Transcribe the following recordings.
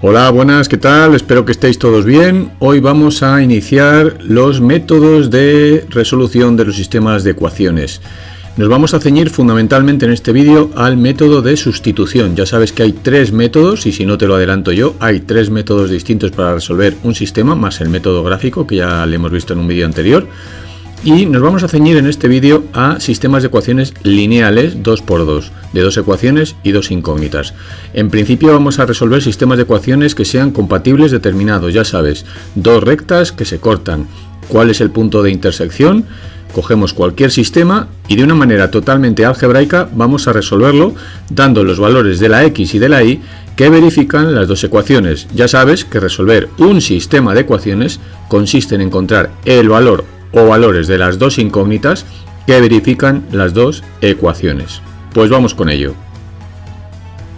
Hola, buenas, ¿qué tal? Espero que estéis todos bien. Hoy vamos a iniciar los métodos de resolución de los sistemas de ecuaciones. Nos vamos a ceñir fundamentalmente en este vídeo al método de sustitución. Ya sabes que hay tres métodos y si no te lo adelanto yo, hay tres métodos distintos para resolver un sistema, más el método gráfico que ya le hemos visto en un vídeo anterior. Y nos vamos a ceñir en este vídeo a sistemas de ecuaciones lineales 2x2, de dos ecuaciones y dos incógnitas. En principio vamos a resolver sistemas de ecuaciones que sean compatibles determinados, ya sabes, dos rectas que se cortan. ¿Cuál es el punto de intersección? Cogemos cualquier sistema y de una manera totalmente algebraica vamos a resolverlo dando los valores de la x y de la y que verifican las dos ecuaciones. Ya sabes que resolver un sistema de ecuaciones consiste en encontrar el valor o valores de las dos incógnitas que verifican las dos ecuaciones. Pues vamos con ello.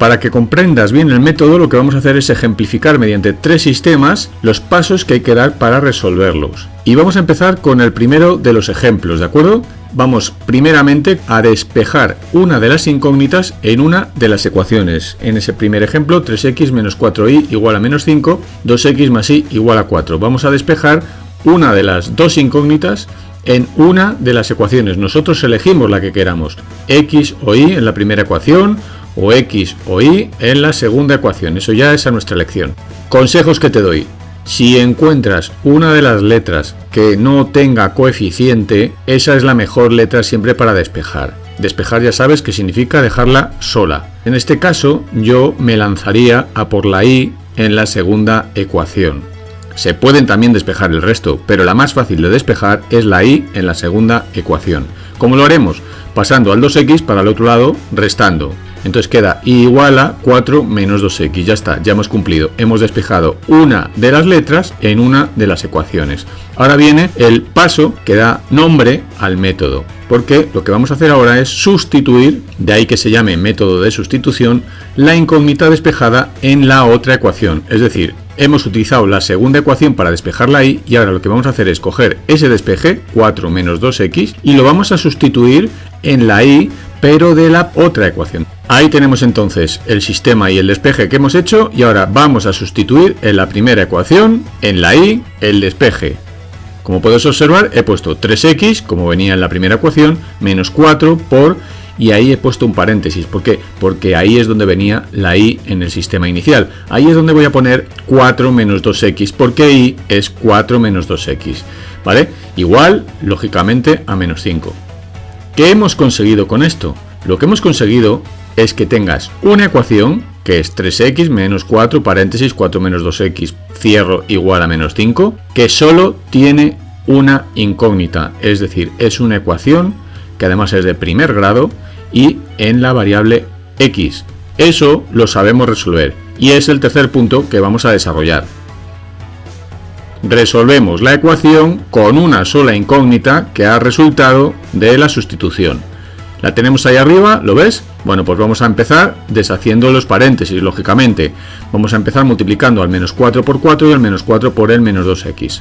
Para que comprendas bien el método, lo que vamos a hacer es ejemplificar mediante tres sistemas los pasos que hay que dar para resolverlos. Y vamos a empezar con el primero de los ejemplos, ¿de acuerdo? Vamos primeramente a despejar una de las incógnitas en una de las ecuaciones. En ese primer ejemplo, 3x menos 4y igual a menos 5, 2x más y igual a 4. Vamos a despejar una de las dos incógnitas en una de las ecuaciones. Nosotros elegimos la que queramos, x o y en la primera ecuación o x o y en la segunda ecuación. Eso ya es a nuestra elección. Consejos que te doy. Si encuentras una de las letras que no tenga coeficiente, esa es la mejor letra siempre para despejar. Despejar ya sabes que significa dejarla sola. En este caso yo me lanzaría a por la y en la segunda ecuación. Se pueden también despejar el resto, pero la más fácil de despejar es la y en la segunda ecuación. ¿Cómo lo haremos? Pasando al 2x para el otro lado, restando. Entonces queda y igual a 4 menos 2x. Ya está, ya hemos cumplido. Hemos despejado una de las letras en una de las ecuaciones. Ahora viene el paso que da nombre al método. Porque lo que vamos a hacer ahora es sustituir, de ahí que se llame método de sustitución, la incógnita despejada en la otra ecuación. Es decir, hemos utilizado la segunda ecuación para despejar la y y ahora lo que vamos a hacer es coger ese despeje, 4 menos 2x, y lo vamos a sustituir en la y pero de la otra ecuación. Ahí tenemos entonces el sistema y el despeje que hemos hecho y ahora vamos a sustituir en la primera ecuación, en la y, el despeje. Como puedes observar he puesto 3x, como venía en la primera ecuación, menos 4 por y ahí he puesto un paréntesis. ¿Por qué? Porque ahí es donde venía la y en el sistema inicial. Ahí es donde voy a poner 4 menos 2x, porque y es 4 menos 2x. ¿Vale? Igual, lógicamente, a menos 5. ¿Qué hemos conseguido con esto? Lo que hemos conseguido es que tengas una ecuación que es 3x menos 4 paréntesis 4 menos 2x cierro igual a menos 5 que solo tiene una incógnita, es decir, es una ecuación que además es de primer grado y en la variable x. Eso lo sabemos resolver y es el tercer punto que vamos a desarrollar. Resolvemos la ecuación con una sola incógnita que ha resultado de la sustitución. La tenemos ahí arriba, ¿lo ves? Bueno, pues vamos a empezar deshaciendo los paréntesis, lógicamente. Vamos a empezar multiplicando al menos 4 por 4 y al menos 4 por el menos 2x.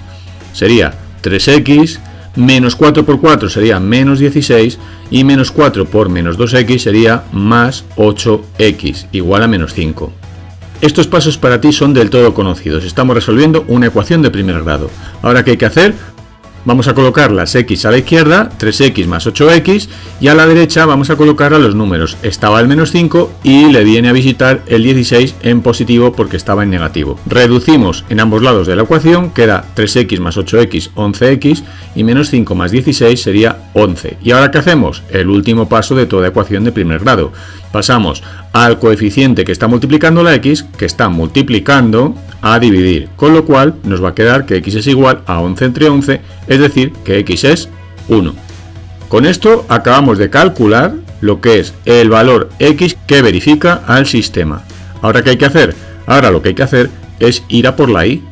Sería 3x menos 4 por 4 sería menos 16 y menos 4 por menos 2x sería más 8x igual a menos 5. Estos pasos para ti son del todo conocidos. Estamos resolviendo una ecuación de primer grado. Ahora, ¿qué hay que hacer? Vamos a colocar las x a la izquierda, 3x más 8x, y a la derecha vamos a colocar a los números. Estaba el menos 5 y le viene a visitar el 16 en positivo porque estaba en negativo. Reducimos en ambos lados de la ecuación, queda 3x más 8x, 11x, y menos 5 más 16 sería 11. ¿Y ahora qué hacemos? El último paso de toda ecuación de primer grado. Pasamos al coeficiente que está multiplicando la x, que está multiplicando a dividir, con lo cual nos va a quedar que x es igual a 11 entre 11, es decir, que x es 1. Con esto acabamos de calcular lo que es el valor x que verifica al sistema. Ahora, ¿qué hay que hacer? Ahora lo que hay que hacer es ir a por la y.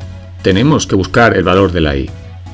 Tenemos que buscar el valor de la y.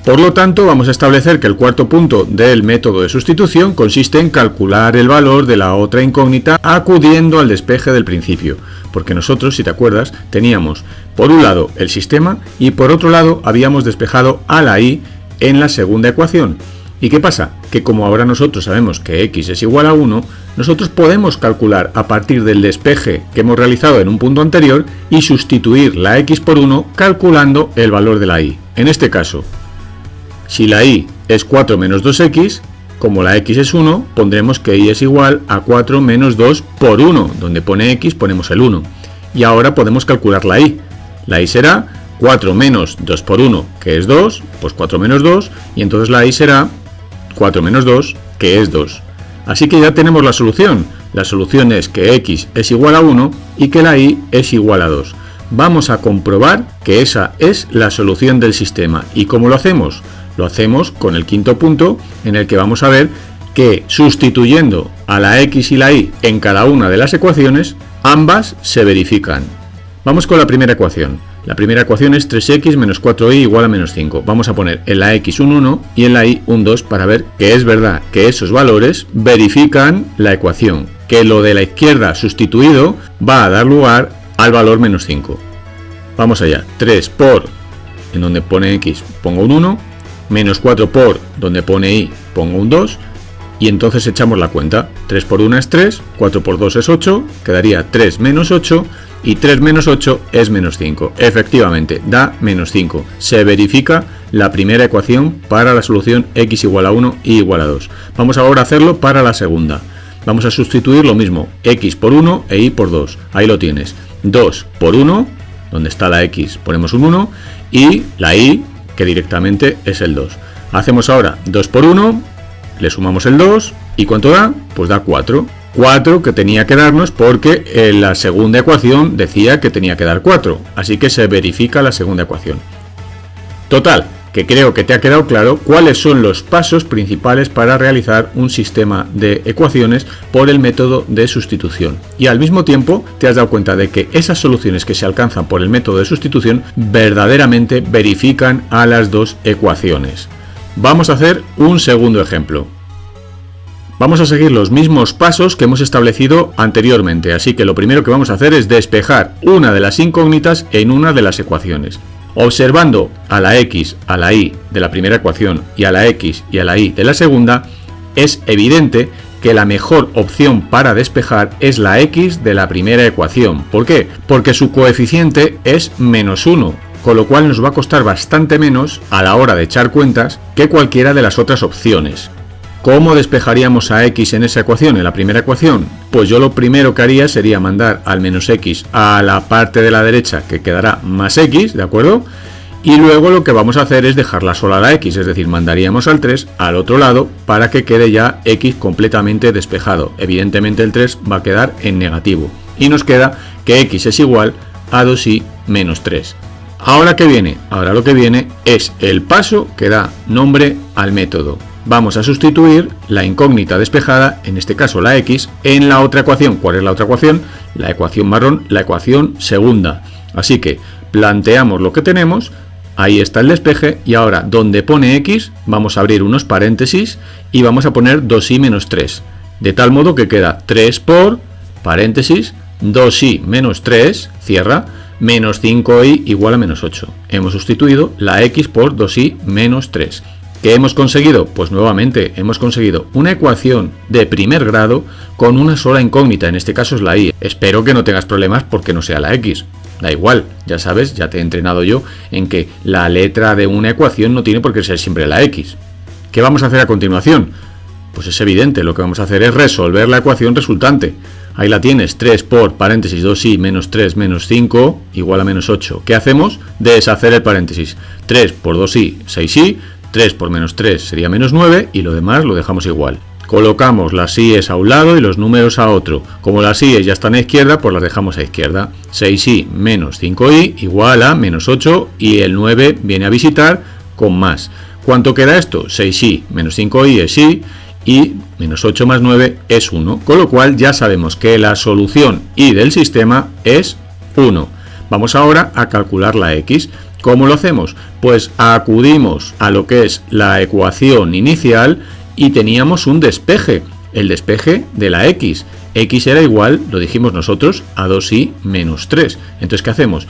Por lo tanto, vamos a establecer que el cuarto punto del método de sustitución consiste en calcular el valor de la otra incógnita acudiendo al despeje del principio, porque nosotros, si te acuerdas, teníamos por un lado el sistema y por otro lado habíamos despejado a la y en la segunda ecuación. ¿Y qué pasa? Que como ahora nosotros sabemos que x es igual a 1, nosotros podemos calcular a partir del despeje que hemos realizado en un punto anterior y sustituir la x por 1 calculando el valor de la y. En este caso, si la y es 4 menos 2x, como la x es 1, pondremos que y es igual a 4 menos 2 por 1. Donde pone x ponemos el 1. Y ahora podemos calcular la y. La y será 4 menos 2 por 1, que es 2, pues 4 menos 2, y entonces la y será 4 menos 2, que es 2. Así que ya tenemos la solución. La solución es que x es igual a 1 y que la y es igual a 2. Vamos a comprobar que esa es la solución del sistema. ¿Y cómo lo hacemos? Lo hacemos con el quinto punto en el que vamos a ver que sustituyendo a la x y la y en cada una de las ecuaciones, ambas se verifican. Vamos con la primera ecuación. La primera ecuación es 3x menos 4y igual a menos 5. Vamos a poner en la x un 1 y en la y un 2 para ver que es verdad que esos valores verifican la ecuación, que lo de la izquierda sustituido va a dar lugar al valor menos 5. Vamos allá, 3 por, en donde pone x pongo un 1, menos 4 por, donde pone y pongo un 2, y entonces echamos la cuenta. 3 por 1 es 3, 4 por 2 es 8, quedaría 3 menos 8, y 3 menos 8 es menos 5. Efectivamente, da menos 5. Se verifica la primera ecuación para la solución x igual a 1 y igual a 2. Vamos ahora a hacerlo para la segunda. Vamos a sustituir lo mismo, x por 1 e y por 2. Ahí lo tienes. 2 por 1, donde está la x ponemos un 1, y la y, que directamente es el 2. Hacemos ahora 2 por 1, le sumamos el 2, ¿y cuánto da? Pues da 4. 4 que tenía que darnos porque en la segunda ecuación decía que tenía que dar 4, así que se verifica la segunda ecuación. Total, que creo que te ha quedado claro cuáles son los pasos principales para realizar un sistema de ecuaciones por el método de sustitución. Y al mismo tiempo te has dado cuenta de que esas soluciones que se alcanzan por el método de sustitución verdaderamente verifican a las dos ecuaciones. Vamos a hacer un segundo ejemplo. Vamos a seguir los mismos pasos que hemos establecido anteriormente, así que lo primero que vamos a hacer es despejar una de las incógnitas en una de las ecuaciones. Observando a la x, a la y de la primera ecuación y a la x y a la y de la segunda, es evidente que la mejor opción para despejar es la x de la primera ecuación. ¿Por qué? Porque su coeficiente es menos 1, con lo cual nos va a costar bastante menos a la hora de echar cuentas que cualquiera de las otras opciones. ¿Cómo despejaríamos a x en esa ecuación, en la primera ecuación? Pues yo lo primero que haría sería mandar al menos x a la parte de la derecha que quedará más x, ¿de acuerdo? Y luego lo que vamos a hacer es dejarla sola la x, es decir, mandaríamos al 3 al otro lado para que quede ya x completamente despejado. Evidentemente el 3 va a quedar en negativo. Y nos queda que x es igual a 2y menos 3. Ahora que viene, ahora lo que viene es el paso que da nombre al método vamos a sustituir la incógnita despejada, en este caso la x, en la otra ecuación. ¿Cuál es la otra ecuación? La ecuación marrón, la ecuación segunda. Así que planteamos lo que tenemos, ahí está el despeje, y ahora donde pone x, vamos a abrir unos paréntesis y vamos a poner 2i menos 3. De tal modo que queda 3 por, paréntesis, 2i menos 3, cierra, menos 5i igual a menos 8. Hemos sustituido la x por 2i menos 3. ¿Qué hemos conseguido? Pues nuevamente hemos conseguido una ecuación de primer grado con una sola incógnita, en este caso es la y. Espero que no tengas problemas porque no sea la x. Da igual, ya sabes, ya te he entrenado yo en que la letra de una ecuación no tiene por qué ser siempre la x. ¿Qué vamos a hacer a continuación? Pues es evidente, lo que vamos a hacer es resolver la ecuación resultante. Ahí la tienes, 3 por paréntesis 2i menos 3 menos 5 igual a menos 8. ¿Qué hacemos? Deshacer el paréntesis. 3 por 2i, 6i, 3 por menos 3 sería menos 9 y lo demás lo dejamos igual. Colocamos las síes a un lado y los números a otro. Como las síes ya están a izquierda, pues las dejamos a izquierda. 6i menos 5i igual a menos 8 y el 9 viene a visitar con más. ¿Cuánto queda esto? 6i menos 5i es i y menos 8 más 9 es 1. Con lo cual ya sabemos que la solución i del sistema es 1. Vamos ahora a calcular la x. ¿Cómo lo hacemos? Pues acudimos a lo que es la ecuación inicial y teníamos un despeje, el despeje de la x. x era igual, lo dijimos nosotros, a 2i menos 3. Entonces, ¿qué hacemos?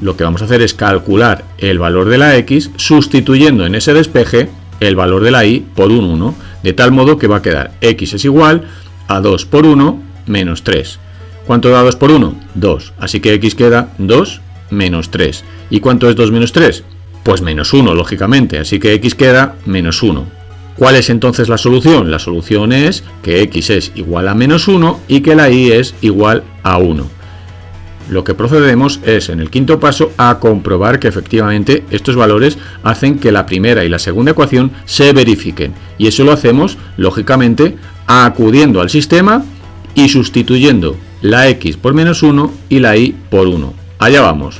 Lo que vamos a hacer es calcular el valor de la x sustituyendo en ese despeje el valor de la y por un 1, de tal modo que va a quedar x es igual a 2 por 1 menos 3. ¿Cuánto da 2 por 1? 2. Así que x queda 2 menos 3. ¿Y cuánto es 2 menos 3? Pues menos 1, lógicamente. Así que x queda menos 1. ¿Cuál es entonces la solución? La solución es que x es igual a menos 1 y que la y es igual a 1. Lo que procedemos es, en el quinto paso, a comprobar que efectivamente estos valores hacen que la primera y la segunda ecuación se verifiquen. Y eso lo hacemos, lógicamente, acudiendo al sistema y sustituyendo la x por menos 1 y la y por 1. Allá vamos.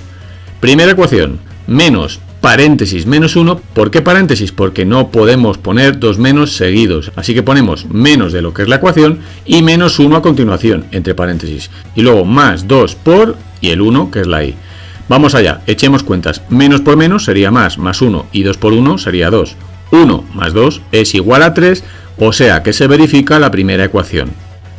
Primera ecuación, menos paréntesis menos 1. ¿Por qué paréntesis? Porque no podemos poner dos menos seguidos. Así que ponemos menos de lo que es la ecuación y menos 1 a continuación, entre paréntesis. Y luego más 2 por y el 1, que es la y. Vamos allá, echemos cuentas. Menos por menos sería más, más 1 y 2 por 1 sería 2. 1 más 2 es igual a 3, o sea que se verifica la primera ecuación.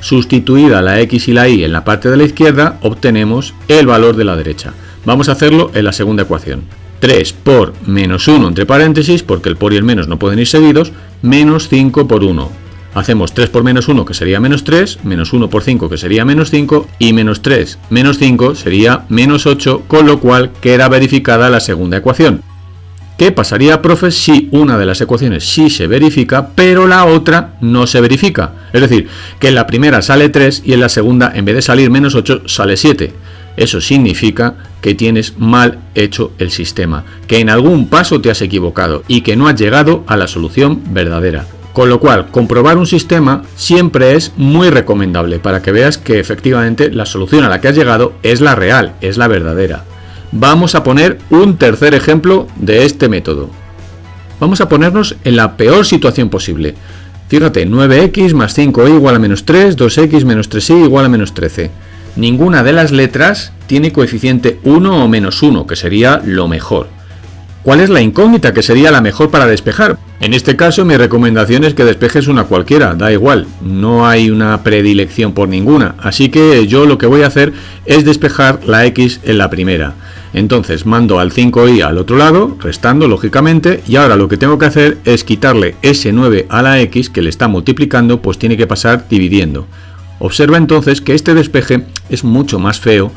Sustituida la x y la y en la parte de la izquierda, obtenemos el valor de la derecha. Vamos a hacerlo en la segunda ecuación. 3 por menos 1 entre paréntesis, porque el por y el menos no pueden ir seguidos, menos 5 por 1. Hacemos 3 por menos 1 que sería menos 3, menos 1 por 5 que sería menos 5 y menos 3 menos 5 sería menos 8, con lo cual queda verificada la segunda ecuación. ¿Qué pasaría, profe, si una de las ecuaciones sí se verifica, pero la otra no se verifica? Es decir, que en la primera sale 3 y en la segunda, en vez de salir menos 8, sale 7. Eso significa que tienes mal hecho el sistema, que en algún paso te has equivocado y que no has llegado a la solución verdadera. Con lo cual, comprobar un sistema siempre es muy recomendable para que veas que efectivamente la solución a la que has llegado es la real, es la verdadera vamos a poner un tercer ejemplo de este método. Vamos a ponernos en la peor situación posible. Fíjate, 9x más 5y igual a menos 3, 2x menos 3y igual a menos 13. Ninguna de las letras tiene coeficiente 1 o menos 1, que sería lo mejor. ¿Cuál es la incógnita que sería la mejor para despejar? En este caso mi recomendación es que despejes una cualquiera, da igual, no hay una predilección por ninguna, así que yo lo que voy a hacer es despejar la x en la primera. Entonces mando al 5i al otro lado, restando lógicamente, y ahora lo que tengo que hacer es quitarle ese 9 a la x que le está multiplicando, pues tiene que pasar dividiendo. Observa entonces que este despeje es mucho más feo,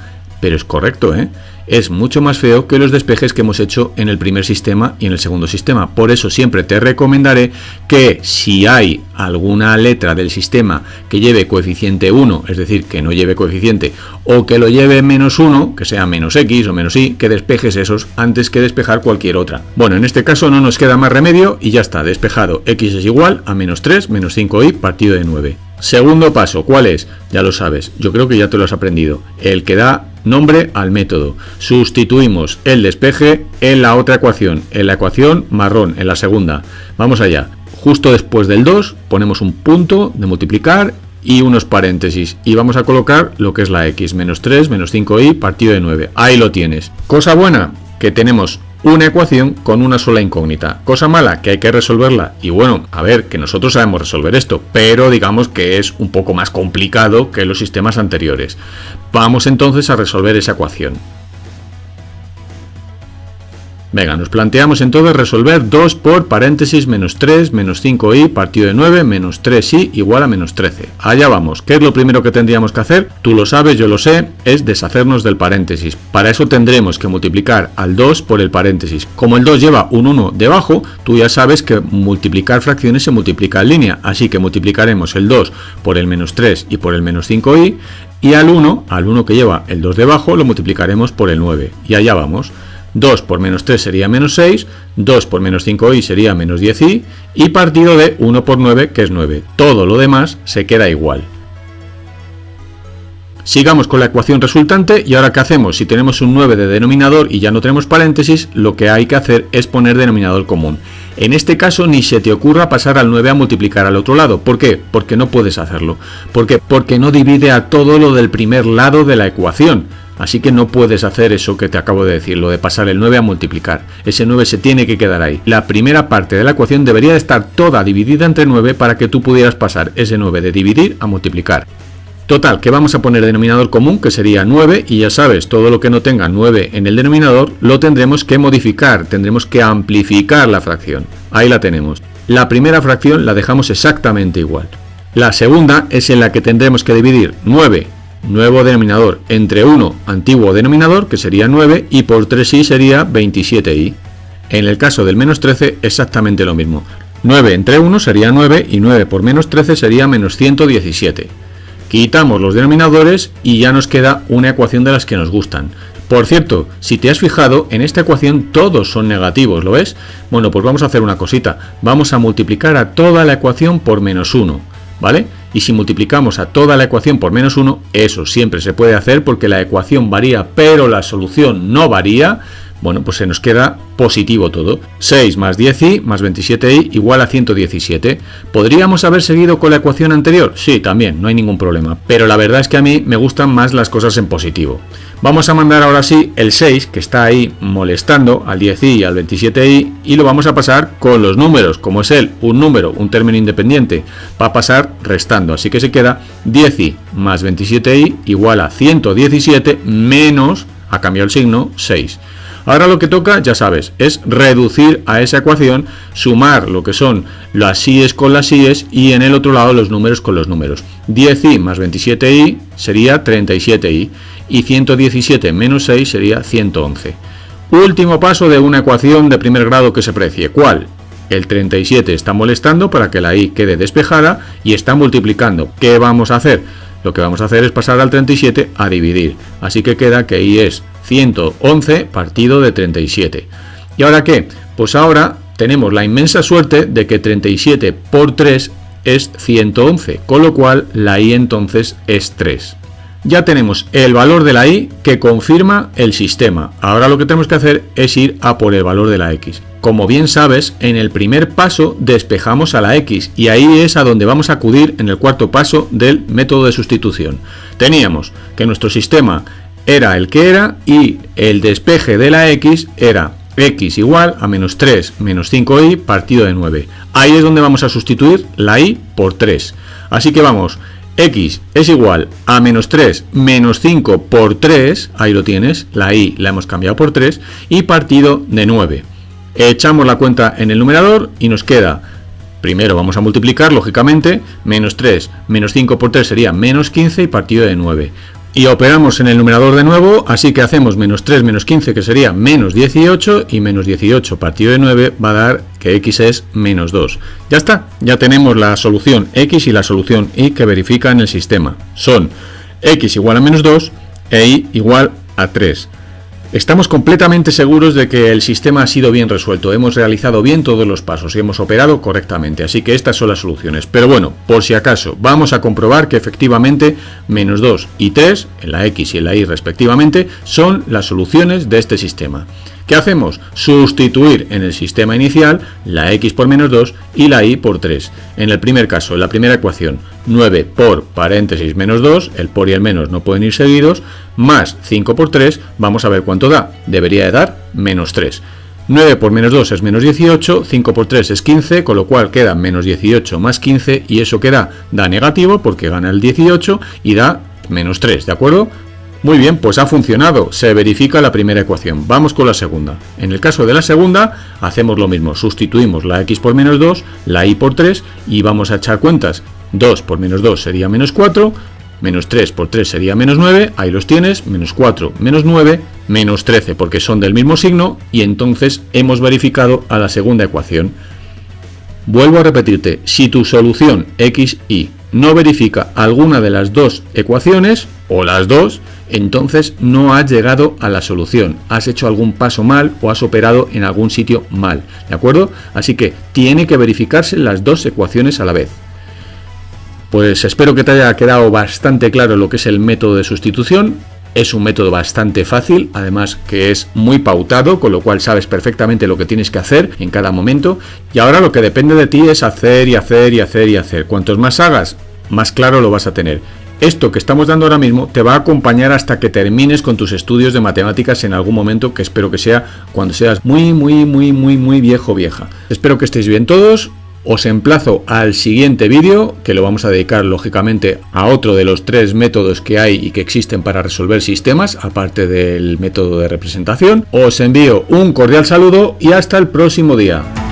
pero es correcto, ¿eh? es mucho más feo que los despejes que hemos hecho en el primer sistema y en el segundo sistema. Por eso siempre te recomendaré que si hay alguna letra del sistema que lleve coeficiente 1, es decir, que no lleve coeficiente, o que lo lleve menos 1, que sea menos x o menos y, que despejes esos antes que despejar cualquier otra. Bueno, en este caso no nos queda más remedio y ya está, despejado x es igual a menos 3 menos 5y partido de 9. Segundo paso, ¿cuál es? Ya lo sabes, yo creo que ya te lo has aprendido. El que da nombre al método. Sustituimos el despeje en la otra ecuación, en la ecuación marrón, en la segunda. Vamos allá. Justo después del 2 ponemos un punto de multiplicar y unos paréntesis y vamos a colocar lo que es la x, menos 3, menos 5y partido de 9. Ahí lo tienes. Cosa buena, que tenemos una ecuación con una sola incógnita. Cosa mala, que hay que resolverla. Y bueno, a ver, que nosotros sabemos resolver esto, pero digamos que es un poco más complicado que los sistemas anteriores. Vamos entonces a resolver esa ecuación. Venga, nos planteamos entonces resolver 2 por paréntesis menos 3 menos 5i partido de 9 menos 3i igual a menos 13. Allá vamos. ¿Qué es lo primero que tendríamos que hacer? Tú lo sabes, yo lo sé, es deshacernos del paréntesis. Para eso tendremos que multiplicar al 2 por el paréntesis. Como el 2 lleva un 1 debajo, tú ya sabes que multiplicar fracciones se multiplica en línea. Así que multiplicaremos el 2 por el menos 3 y por el menos 5i. Y al 1, al 1 que lleva el 2 debajo, lo multiplicaremos por el 9. Y allá vamos. 2 por menos 3 sería menos 6, 2 por menos 5i sería menos 10i, y partido de 1 por 9, que es 9. Todo lo demás se queda igual. Sigamos con la ecuación resultante y ahora ¿qué hacemos? Si tenemos un 9 de denominador y ya no tenemos paréntesis, lo que hay que hacer es poner denominador común. En este caso ni se te ocurra pasar al 9 a multiplicar al otro lado. ¿Por qué? Porque no puedes hacerlo. ¿Por qué? Porque no divide a todo lo del primer lado de la ecuación. Así que no puedes hacer eso que te acabo de decir, lo de pasar el 9 a multiplicar. Ese 9 se tiene que quedar ahí. La primera parte de la ecuación debería estar toda dividida entre 9 para que tú pudieras pasar ese 9 de dividir a multiplicar. Total, que vamos a poner denominador común, que sería 9, y ya sabes, todo lo que no tenga 9 en el denominador lo tendremos que modificar, tendremos que amplificar la fracción. Ahí la tenemos. La primera fracción la dejamos exactamente igual. La segunda es en la que tendremos que dividir 9, nuevo denominador, entre 1, antiguo denominador, que sería 9, y por 3i sería 27i. En el caso del menos 13, exactamente lo mismo. 9 entre 1 sería 9 y 9 por menos 13 sería menos 117. Quitamos los denominadores y ya nos queda una ecuación de las que nos gustan. Por cierto, si te has fijado, en esta ecuación todos son negativos, ¿lo ves? Bueno, pues vamos a hacer una cosita. Vamos a multiplicar a toda la ecuación por menos 1, ¿vale? Y si multiplicamos a toda la ecuación por menos 1, eso siempre se puede hacer porque la ecuación varía, pero la solución no varía, bueno, pues se nos queda positivo todo. 6 más 10i más 27i igual a 117. ¿Podríamos haber seguido con la ecuación anterior? Sí, también, no hay ningún problema. Pero la verdad es que a mí me gustan más las cosas en positivo. Vamos a mandar ahora sí el 6, que está ahí molestando al 10i y al 27i, y lo vamos a pasar con los números. Como es él un número, un término independiente, va a pasar restando. Así que se queda 10i más 27i igual a 117 menos, ha cambiado el signo, 6. Ahora lo que toca, ya sabes, es reducir a esa ecuación, sumar lo que son las síes con las síes y en el otro lado los números con los números. 10i más 27i sería 37i y 117 menos 6 sería 111. Último paso de una ecuación de primer grado que se precie. ¿Cuál? El 37 está molestando para que la i quede despejada y está multiplicando. ¿Qué vamos a hacer? Lo que vamos a hacer es pasar al 37 a dividir. Así que queda que i es 111 partido de 37. ¿Y ahora qué? Pues ahora tenemos la inmensa suerte de que 37 por 3 es 111, con lo cual la i entonces es 3. Ya tenemos el valor de la i que confirma el sistema. Ahora lo que tenemos que hacer es ir a por el valor de la x. Como bien sabes, en el primer paso despejamos a la x y ahí es a donde vamos a acudir en el cuarto paso del método de sustitución. Teníamos que nuestro sistema era el que era y el despeje de la x era x igual a menos 3 menos 5i partido de 9. Ahí es donde vamos a sustituir la i por 3. Así que vamos, x es igual a menos 3 menos 5 por 3, ahí lo tienes, la i la hemos cambiado por 3, y partido de 9. Echamos la cuenta en el numerador y nos queda, primero vamos a multiplicar, lógicamente, menos 3 menos 5 por 3 sería menos 15 y partido de 9. Y operamos en el numerador de nuevo, así que hacemos menos 3 menos 15, que sería menos 18, y menos 18 partido de 9 va a dar que x es menos 2. Ya está, ya tenemos la solución x y la solución y que verifica en el sistema. Son x igual a menos 2 e y igual a 3. Estamos completamente seguros de que el sistema ha sido bien resuelto, hemos realizado bien todos los pasos y hemos operado correctamente, así que estas son las soluciones. Pero bueno, por si acaso, vamos a comprobar que efectivamente menos 2 y 3, en la x y en la y respectivamente, son las soluciones de este sistema. ¿Qué hacemos? Sustituir en el sistema inicial la x por menos 2 y la y por 3. En el primer caso, en la primera ecuación, 9 por paréntesis menos 2, el por y el menos no pueden ir seguidos, más 5 por 3, vamos a ver cuánto da. Debería de dar menos 3. 9 por menos 2 es menos 18, 5 por 3 es 15, con lo cual queda menos 18 más 15 y eso queda da negativo porque gana el 18 y da menos 3, ¿de acuerdo? Muy bien, pues ha funcionado. Se verifica la primera ecuación. Vamos con la segunda. En el caso de la segunda, hacemos lo mismo. Sustituimos la x por menos 2, la y por 3 y vamos a echar cuentas. 2 por menos 2 sería menos 4, menos 3 por 3 sería menos 9, ahí los tienes, menos 4, menos 9, menos 13, porque son del mismo signo, y entonces hemos verificado a la segunda ecuación. Vuelvo a repetirte, si tu solución x, y no verifica alguna de las dos ecuaciones, o las dos, entonces no has llegado a la solución, has hecho algún paso mal o has operado en algún sitio mal, ¿de acuerdo? Así que tiene que verificarse las dos ecuaciones a la vez. Pues espero que te haya quedado bastante claro lo que es el método de sustitución. Es un método bastante fácil, además que es muy pautado, con lo cual sabes perfectamente lo que tienes que hacer en cada momento. Y ahora lo que depende de ti es hacer y hacer y hacer y hacer. Cuantos más hagas, más claro lo vas a tener. Esto que estamos dando ahora mismo te va a acompañar hasta que termines con tus estudios de matemáticas en algún momento, que espero que sea cuando seas muy, muy, muy, muy, muy viejo vieja. Espero que estéis bien todos. Os emplazo al siguiente vídeo, que lo vamos a dedicar lógicamente a otro de los tres métodos que hay y que existen para resolver sistemas, aparte del método de representación. Os envío un cordial saludo y hasta el próximo día.